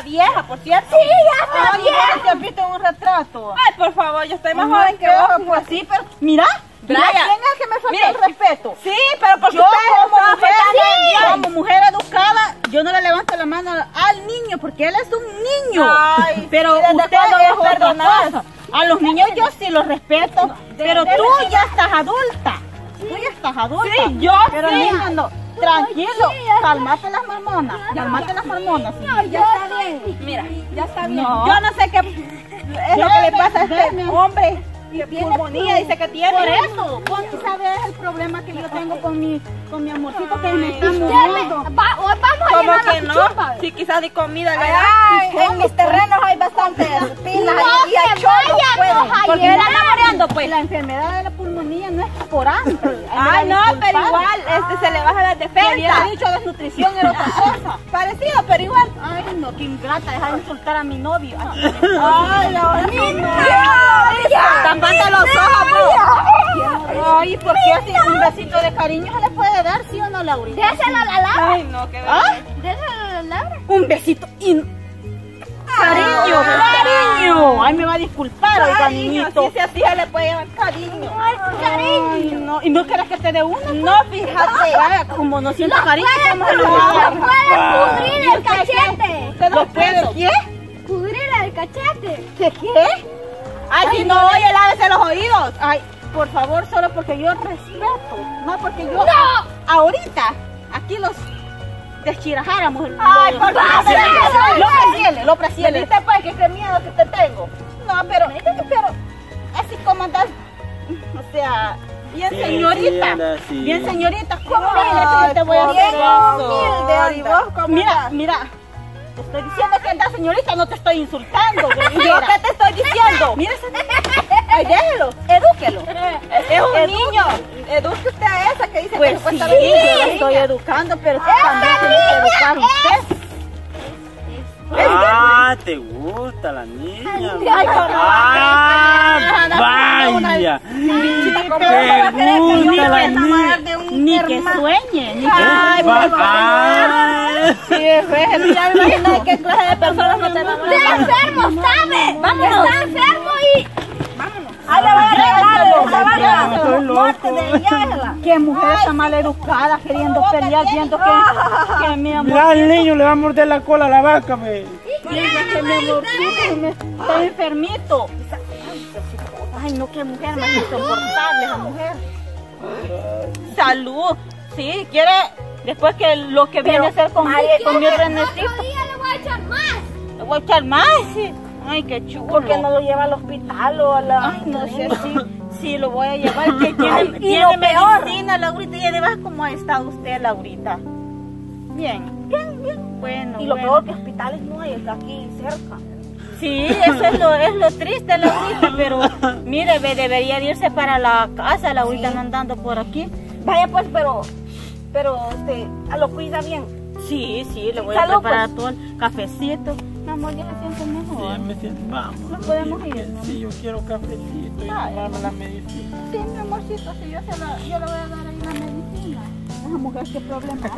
está vieja, por cierto. Sí, ya está Ay, bien. ¿te has visto en un retrato? Ay, por favor, yo estoy más joven que vos. Pues sí, pero mira, Brian, ¿quién es que me falta el respeto? Sí, pero porque Yo como mujer, como mujer educada, yo no le levanto la mano al niño porque él es un niño. Ay, pero sí, ¿desde usted es cosa. A los niños yo sí los respeto, pero tú ya estás adulta. Tú ya estás adulta. Sí, yo Pero sí. niño, no. Tranquilo, calmate las hormonas, calmate las hormonas. No, ya está bien. Mira, ya está bien. No. Yo no sé qué es lo que le pasa a este hombre. Que pulmonía dice que tiene. Por eso, vos ni sabes el problema que yo tengo con mi, con mi amorcito que me está muriendo. va- hoy vamos a llenar que no. Si quizás de comida le da. en mis terrenos hay bastantes pilas No y se vayan, no, Porque ayer me está muriendo, pues. La enfermedad de la no es por hambre. Ay, no, pero igual, este se le baja las Te había dicho desnutrición era otra cosa. Parecido, pero igual. Ay, no, qué ingrata, deja de insultar a mi novio. Ay, sí. Tapate los ojos. Ay, ¿por qué así un besito de cariño se le puede dar, sí o no, Laurita? Déselo a la Laura. Ay, no, qué. Déselo a la Laura. Un besito y... Cariño, cariño. Ay, me va a disculpar, oiga, Cariño, niñito. si se se le puede llevar cariño. Ay, no. ¿Y no quieres que te dé uno? No, fíjate. Vaya, como no siento cariño, ¿cómo se lo voy a dar? puede pudrir el cachete. ¿Usted ¿Lo puede qué? Pudrir el cachete. ¿Qué qué? Ay, si no oye, lávese los oídos. Ay, por favor, solo porque yo respeto, no porque yo... Ahorita, aquí los deschirajáramos. el- Ay, lo- por lo- favor. Lo presiele, lo presiele. ¿Viste pues que qué miedo que te tengo? No, pero, pero así como andas, o sea, bien Sí, señorita, sí, anda así. bien señorita, ¿cómo que te voy a hacer eso? humilde, ¿y vos cómo Mira, andas? mira, te estoy diciendo que andas señorita, no te estoy insultando, ¿Yo qué te estoy diciendo? Mira. Ay, déjelo, edúquelo. Es un niño. Eduque usted a esa que dice Pues que sí, supuestamente yo la es estoy educando, pero también tiene que educar usted. Ah, te gusta la niña. Ay, Ah, vaya. Te gusta la niña. Ni que sueñe, ni que Ay, por favor. Sí, ya me imagino qué clase de personas no te enamoras. Está enfermo, ¿sabe? Vámonos. Está enfermo Ay, le voy a regalar esa vaca. Muerte de. Qué mujer está mal educada, queriendo pelear, viendo que, que mi amor, Mira al niño le va a morder la cola a la vaca, me. viendo que mi amorcito me- está enfermito. Ay, no, qué mujer más insoportable esa mujer. Salud. Sí, quiere, después que lo que viene a ser con, con mi necesito, Otro día le voy a echar más. le voy a echar más. sí. Ay, qué chulo. ¿Por qué no lo lleva al hospital o a la.? Ay, no sé si sí, lo voy a llevar. Que tiene, Ay, y tiene lo peor. medicina, Laurita. Y además, ¿cómo ha estado usted, Laurita? Bien, bien, bien. Bueno, Y lo bueno. peor que hospitales no hay, está aquí cerca. Sí, eso es lo, es lo triste, Laurita. Pero mire, debería de irse para la casa, Laurita, Sí. no andando por aquí. Vaya pues, pero. Pero, este, a lo cuida bien. Sí, sí, le voy Salud, a preparar pues. todo el cafecito. Mi amor, ya se siente mejor. Sí, me siento. Vamos. Nos podemos ir, ¿no? Sí, yo quiero cafecito y tomarme la medicina. Sí, mi amorcito, sí, yo, se la, yo le voy a dar ahí la medicina. Esa mujer, qué problema.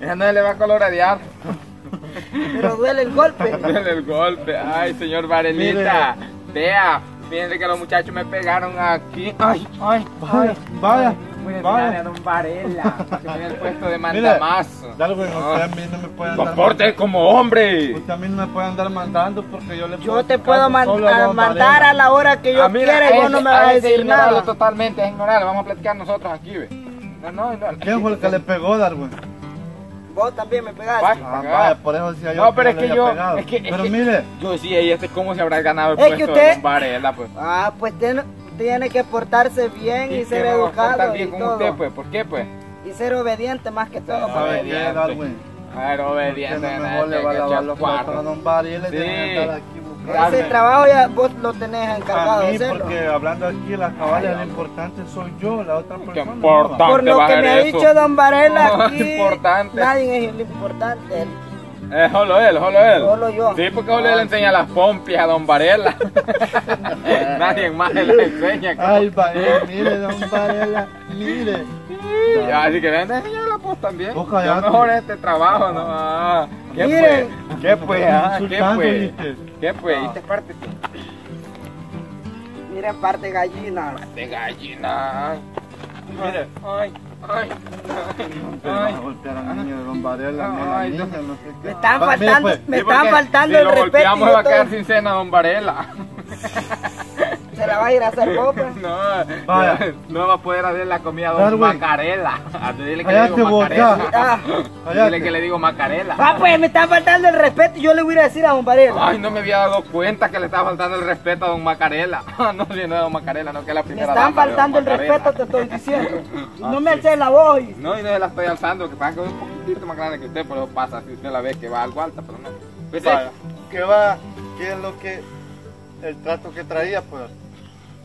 Ella no le va a colorear. Pero duele el golpe. Duele el golpe. Ay, señor Varelita. Vea, fíjense que los muchachos me pegaron aquí. Ay, ay, Vaya, vaya. Voy a a Don Varela para que me dé el puesto de mandamazo. Darwin, No. usted a mí no me puede andar Comporte como hombre. Usted a mí no me puede andar mandando porque yo le Yo te puedo man- a mandar a la hora que yo Ah, mira, quiera y vos no me vas a decir ignorarlo nada. totalmente, es ignorarlo. Vamos a platicar nosotros aquí, ve. No, no, no. ¿Quién fue el que le pegó, Darwin? Vos también me pegaste. Ah, vaya, por eso decía yo No, pero es que yo. pegado. Es que, es pero que- mire, Yo sí, y este cómo se habrá ganado el Es que puesto usted- de Don Varela, pues. Ah, pues tiene, tiene que portarse bien y, ser educado bien y con todo. usted, pues. ¿Por qué, pues? Y ser obediente más que todo. Ah, ¿sabe qué, obediente. Darwin? A ver, Que obediente. no mejor le va a lavar los platos a cuatro. don Sí. tiene que estar aquí buscando. Ese trabajo ya vos lo tenés encargado A de mí, porque hablando aquí las cabales, lo importante soy yo, la otra persona. importante. Por lo que me ha dicho Don Varela No, aquí, importante. nadie es lo importante. Eh, solo él, solo él. Solo yo. Sí, porque solo él le enseña las pompias a don Varela. Nadie más le enseña. Ay, Varela, mire, don Varela, mire. Ya, así que ven a enseñarla pues también. Vos Yo mejor este trabajo, ¿no? Ah, ¿Qué pues? ¿Qué pues? Ah, ¿Qué pues? ¿viste? ¿Qué pues? ¿Y te parte tú? Miren, parte gallina. De gallina. Mire. ay, ay, ay. golpear no. sé qué. Me están faltando, pues. me están faltando si el lo respeto. golpeamos y va a quedar sin cena Don Varela. Se la va a ir a hacer popa. No, Vaya. no va a poder hacer la comida Don Darwin. Macarela. Ah, Dile que le digo Macarela. Ah. Dile que le digo Macarela. Ah, pues me está faltando el respeto y yo le voy a ir a decir a Don Varela. Ay, no me había dado cuenta que le estaba faltando el respeto a Don Macarela. No, si no es Don Macarela, no que es la Me primera están dama de Don faltando el respeto, te estoy diciendo. No me alcé la voz. y- No, y no se la estoy alzando, que pasa que es un poquitito más grande que usted, pero pasa si usted la ve que va algo alta, pero no. Pues, Vaya, ¿Qué va? ¿Qué es lo que el trato que traía pues?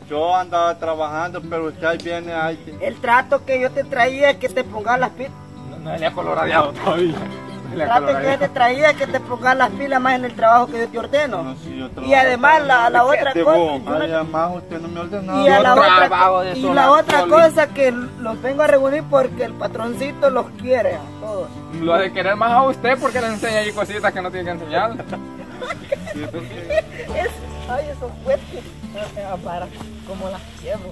Yo andaba trabajando, pero usted ahí viene ahí. El trato que yo te traía es que te pongas las pilas. no, no le ha coloradeado todavía. El trato que yo te traía es que te pongas las pilas más en el trabajo que yo te ordeno. No, si yo Y además la, la otra te cosa. Además usted no me ordenaba. Y, a la otra, y la cosa que los vengo a reunir porque el patroncito los quiere a todos. Lo de querer más a usted porque le enseña ahí cositas que no tiene que enseñar. Ay, esos huesos. Para, como las quiebro.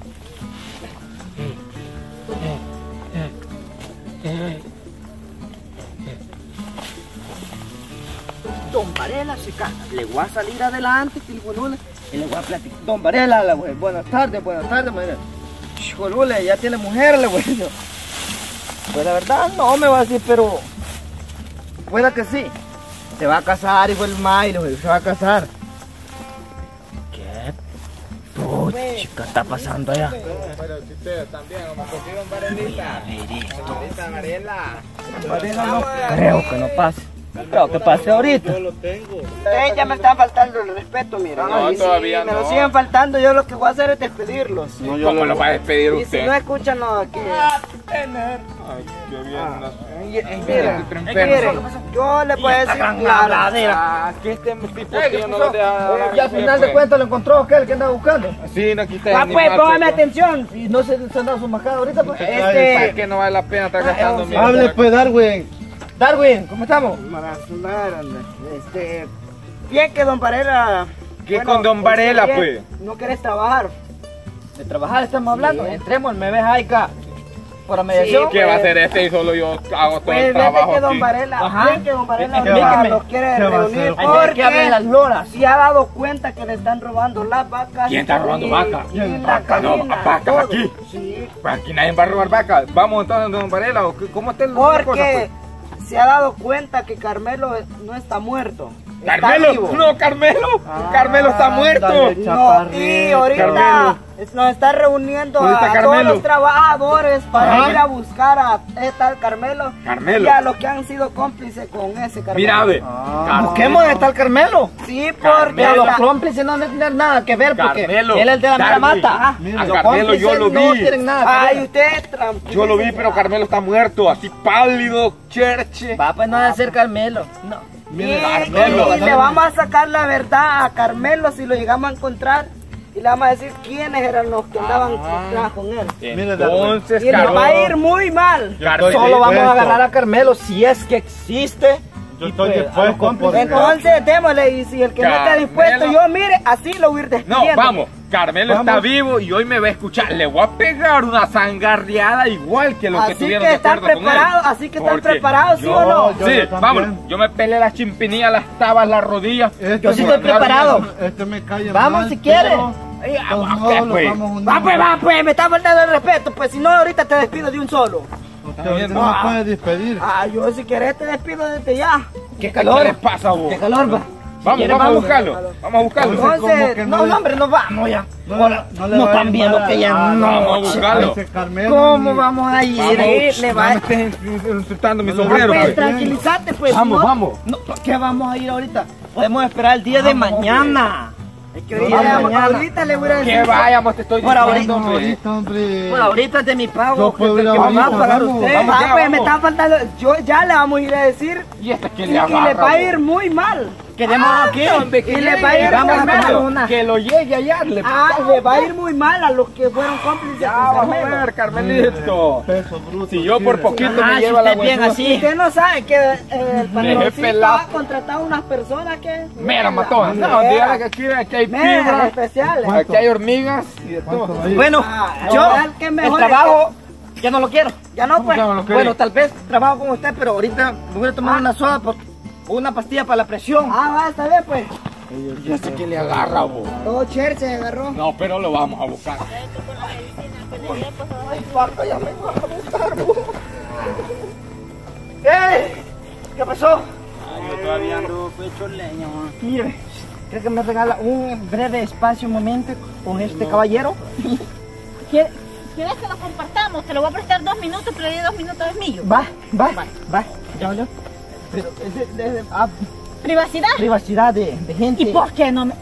Don Varela, chica, le voy a salir adelante, Tilbolule, y le voy a platicar. Don Varela, la güey, buenas tardes, buenas tardes, madre. Cholule, ya tiene mujer, le güey. Pues la verdad, no me va a decir, pero. Pueda que sí. Se va a casar, hijo del Mailo, se va a casar. ¿Qué? chica, está pasando allá? Pero si usted también, como Varelita. Varelita, Varela. Varela no creo que no pase. Creo que pase ahorita. Yo lo tengo. Ustedes ya me están faltando el respeto, mira. No, y si todavía me lo siguen faltando, yo lo que voy a hacer es despedirlos. No, yo ¿Cómo lo lo va a despedir Y si usted? no escuchan, no, aquí. Ay, qué bien. Y- y Estoy miren, enfermo. yo le puedo decir claro. Ah, que este tipo tío no lo deja Y al final de pues. cuentas lo encontró aquel que andaba buscando. Sí, no quita Ah, pues, póngame atención. Si no se, se han dado su majada ahorita, pues. Es Este. que no vale la pena estar gastando Ay, mi Hable pues, Darwin. Darwin, ¿cómo estamos? Este. Bien que don Varela. ¿Qué con don Varela, bien, pues? No querés trabajar. De trabajar estamos hablando. Entremos, me ves ahí acá. Por mediación. ¿Qué va a hacer este y solo yo hago todo Pues el trabajo que don? Varela, Ajá. bien que don Varela los quiere ¿Qué va a reunir? Hay que las porque loras. se ha dado cuenta que le están robando las vacas. ¿Quién está robando vacas? Vacas, no, vacas aquí. Sí, Pues aquí nadie va a robar vacas. Vamos entonces don Varela, ¿o qué- ¿cómo está el la cosa, porque pues? Se ha dado cuenta que Carmelo no está muerto. está Carmelo, vivo. no, Carmelo, Ah, Carmelo está muerto. dale, No, y ahorita Carmelo. Es- nos está reuniendo ¿Dónde está a todos los trabajadores para Ajá. ir a buscar a este tal Carmelo, Carmelo. y a los que han sido cómplices con ese Carmelo. Mira, ve. Ah. Busquemos está el Carmelo. Sí, porque Carmelo. Los cómplices no deben tener nada que ver porque Carmelo, él es el de la mera mata. Ah, mira. A Los Carmelo yo cómplices lo No vi. tienen nada que Ay, ver. usted tranquilo. Yo lo vi, pero Carmelo está muerto, así pálido, cherche. Va, pues no debe ser Carmelo. No. Y, Mire, Carmelo, y le vamos a sacar la verdad a Carmelo si lo llegamos a encontrar. Y le vamos a decir quiénes eran los que andaban Ah. con él. Entonces, Y le va a ir muy mal. Yo Solo vamos a agarrar a Carmelo si es que existe. Yo estoy pues, dispuesto. Entonces, démosle. Y si el que no está dispuesto, yo mire, así lo voy a ir No, vamos, Carmelo está vivo y hoy me va a escuchar. Le voy a pegar una zangarreada igual que lo que Así tuvieron que de están acuerdo con él. preparados, así que están Porque preparados, ¿sí yo- o no? yo- Sí, vámonos. Yo me peleé las chimpinillas, las tabas, las rodillas. Este Yo sí estoy preparado. Este me cae Vamos mal, si quiere. pero Ay, de todos ah, modos ¿qué, los pues? vamos. Va pues, va pues, me está faltando el respeto. Pues si no, ahorita te despido de un solo. No me puede despedir. Ah, yo si querés te despido desde ya. Qué ¿Qué calor. les pasa vos? Qué calor va. Vamos, ¿Quiere, vamos a vamos? buscarlo. Vamos a buscarlo. Entonces, Entonces, ¿cómo que No, no, hombre, no vamos ya. No, no le no están viendo que ya no. vamos a buscarlo. ¿Cómo vamos a ir? Vamos, Eh, le va- no me estés insultando mi sombrero. Pues pues. tranquilízate, pues. Vamos, no, vamos. No, ¿por qué vamos a ir ahorita? Podemos esperar el día de mañana. Es que ahorita, Vamos mañana. ahorita le voy a decir. Que vayamos, te estoy Por ahorita, diciendo. hombre. Ahorita, hombre. Por ahorita es de mi pago. Yo puedo que- ir que ahorita, vamos a pagar vamos. usted. Vamos. Ah, ya, pues me están faltando. Yo ya le vamos a ir a decir. ¿Y este Y, le y le agarra? va a ir muy mal. Queremos aquí. Donde Y le va a ir, vamos a tomar Carmelo, una. Que lo llegue allá. Le... Ah, le va a ir muy mal a los que fueron cómplices. Ya, vamos a ver, Carmelito. Peso bruto. Si yo por poquito Ah, me si llevo a la usted bien así. Usted no sabe que eh, el patroncito ha contratado unas personas que... Mira, matón. No, dígale que aquí, aquí hay Meras fibra. especiales. Aquí hay hormigas y de ¿Cuánto todo. Bueno, Ah, yo que el trabajo ya no lo quiero. Ya no, ¿Cómo pues. que bueno, tal vez trabajo con usted, pero ahorita me voy a tomar una soda por una pastilla para la presión. Ah, va, está bien, pues. Ya sé que le agarra, vos. Todo cher se agarró. No, pero lo vamos a buscar. Ay, Paco, ya me vas a buscar, vos. ¡Eh! ¿Qué pasó? Yo todavía ando hecho leña, man. Mire, ¿cree que me regala un breve espacio, un momento con este caballero? ¿Quieres quieres que lo compartamos? Te lo voy a prestar dos minutos, pero de dos minutos es mío. Va, va, va. Ya, ya. Pero de, de- de- ah, ¿Privacidad? privacidad de, de gente. ¿Y por qué no me...?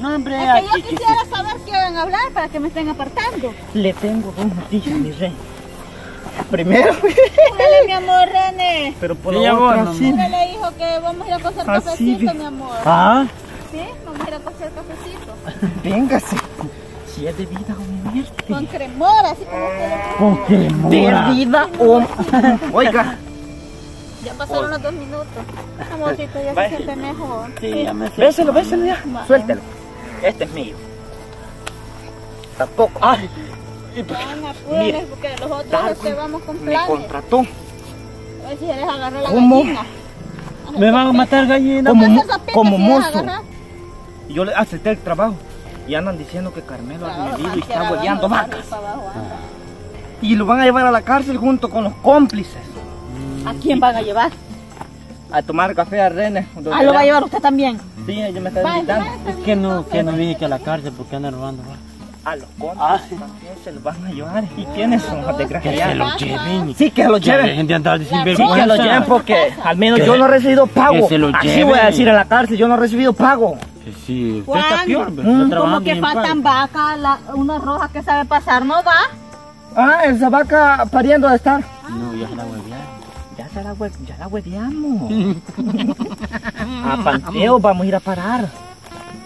No, hombre, Es que yo aquí, quisiera saber qué van a hablar para que me estén apartando. Le tengo dos noticias, mi rey. Primero, Dale, mi amor, René. pero por amor, otra, sí. Dígale, hijo, que vamos a ir a cocer Así cafecito, mi amor. Ah, ¿Sí? Vamos a ir a cocer cafecito. véngase. Si es de vida o de muerte. Con cremora, así como ustedes. De vida o... Oiga, Ya pasaron los dos minutos. Amorcito, ya se siente mejor. Sí, ya me sé. béselo, béselo ya. Suéltelo. Este es mío. Tampoco. Ay, Van, apúrenles, Mire, porque los otros Darwin este, vamos con me planes. contrató. A ver si les agarra la ¿Cómo? gallina. Me van a matar gallina. Como, como les mozo. Y yo le acepté el trabajo. Y andan diciendo que Carmelo ha Claro, agredido y está hueleando vacas. abajo. Y lo van a llevar a la cárcel junto con los cómplices. ¿A quién van a llevar? A tomar café a René. Ah, lo va a llevar usted también. Sí, ella me está invitando. Es que no, que no dije que a la cárcel porque andan robando. va. A los cómplices Ah. también se los van a llevar. ¿Y quiénes son los Que se desgraciados? lo lleven. Sí, que se los lleven. dejen de andar de Sí, que sinvergüenza. lo lleven porque al menos Que- yo no he recibido pago. que se lo Así lleven. voy a decir en la cárcel, yo no he recibido pago. Sí, usted está peor, mm, Está Como que faltan vacas, la- una roja que sabe pasar, ¿no va? Ah, esa vaca pariendo de estar. No, ya se la huevearon. Ya, la, hue- ya la hueveamos. a Panteo vamos a ir a parar.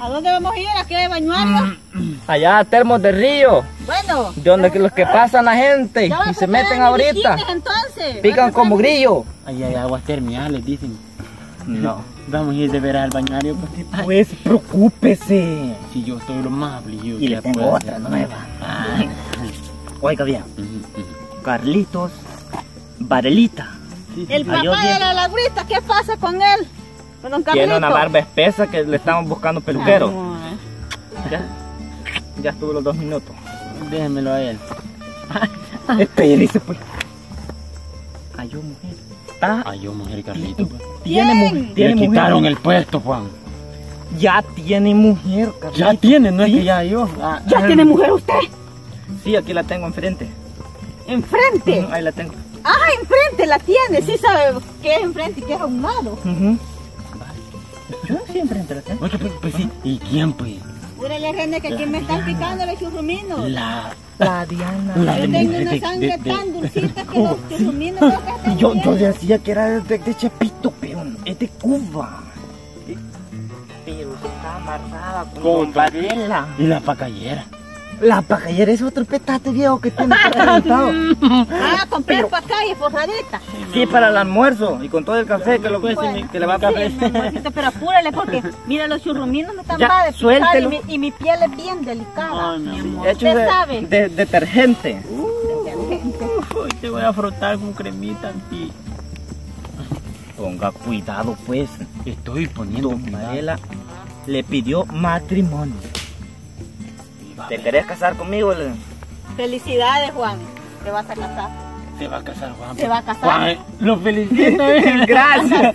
¿A dónde vamos a ir? ¿A qué bañuario? Allá a Termos de Río, Bueno. de donde los que pasan la gente y se meten en ahorita. entonces. Pican como grillo. Ahí hay aguas terminales, dicen. No. Vamos a ir de veras al bañario porque ay, Pues preocúpese. si yo estoy lo más afligido Y le tengo otra nueva. Ay, Oiga bien. Carlitos Varelita. El Ah, papá de la lagrita, ¿qué pasa con él? Con don Carlito. Tiene una barba espesa que le estamos buscando peluquero. Ay, Ya, ya estuvo los dos minutos. Déjenmelo a él. Espérese pues. Ay, yo mujer. Ah, Ay, yo, mujer Carlito. pues. tiene, ¿Quién? mu- tiene Le mujer. quitaron el puesto, Juan. Ya tiene mujer, Carlitos. Ya tiene, no es Sí. que ya yo. Ah, ¿Ya ah, tiene mujer usted? Sí, aquí la tengo enfrente. Enfrente. Ahí la tengo. Ah, enfrente la tiene. Sí sabe qué es enfrente y qué es a un lado. Ujú. Yo sí enfrente la tengo. Oye, pues, pues sí. ¿Y quién, pues? Júrale, René, que aquí me están picando los churruminos. La. La Diana. La Yo tengo una sangre de- de- tan dulcita que los churruminos no que Y yo, yo decía que era de, de Chepito, pero es de Cuba. Pero está amarrada con Con Varela. Y la pacayera. La pacayera es otro petate viejo que tiene reventado. Ah, compré para acá y forradita. Sí, para el almuerzo y con todo el café que, lo, Pues, sí, que le va a Sí, mi amorcito, pero apúrale porque mira los churruminos me están Ya, mal de picar y mi, y mi piel es bien delicada. Ay, mi amor. Hecho Usted de, sabe. de detergente. Hoy te voy a frotar con cremita anti. Ponga cuidado, pues. Estoy poniendo Don le pidió matrimonio. ¿Te querés casar conmigo? Le- Felicidades, Juan. Te vas a casar. Se va a casar, Juan. Se va a casar. Juan, lo felicito. eh. Gracias.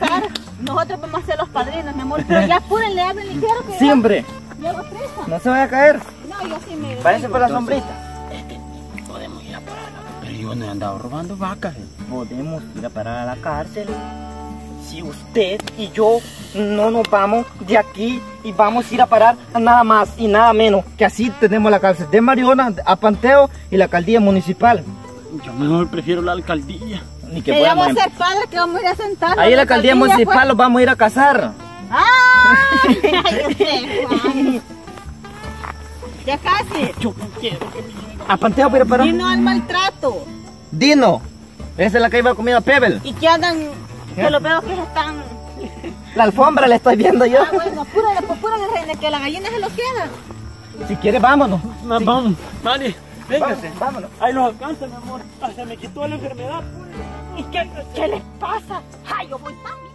Nosotros vamos a ser los padrinos, mi amor. Pero ya apúrenle, háblenle, quiero que Siempre. ya llevo prisa. No se vaya a caer. No, yo sí me. Váyase por la sombrita. Este, podemos ir a parar a la Pero yo no he andado robando vacas. Podemos ir a parar a la cárcel. Si usted y yo no nos vamos de aquí y vamos a ir a parar a nada más y nada menos que así tenemos la cárcel de Mariona, a Panteo y la alcaldía municipal. Yo mejor prefiero la alcaldía. Ni que vamos a ser padres que vamos a ir a sentar. Ahí en la alcaldía municipal los vamos a ir a casar. ¡Ah! Ay. Ya casi. Yo no quiero que. A Panteo, pero, pero. Y no al maltrato. Dino. Esa es la que iba comida Pebble. Y que andan, que los veo que están... La alfombra la estoy viendo yo. Ah, bueno, pura, pura de reina, que la gallina se lo queda. Si quiere, vámonos. Ma- Vamos, Mari, véngase. Vámonos, vámonos. Ahí los alcanza, mi amor. Ah, se me quitó la enfermedad. ¿Y qué, qué les pasa? Ay, yo voy tan bien.